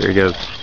Here he goes.